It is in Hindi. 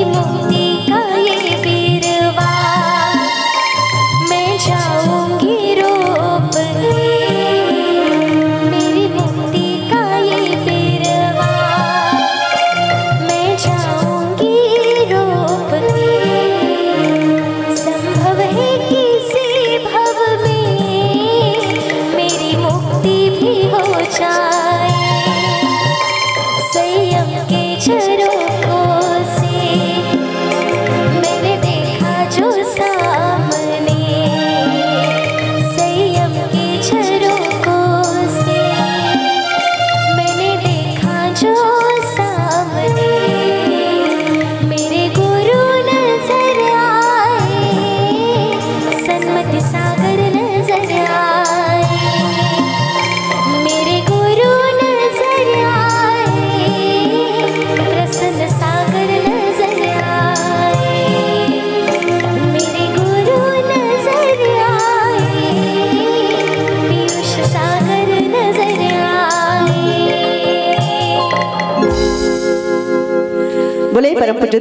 Vivo परम पूज्य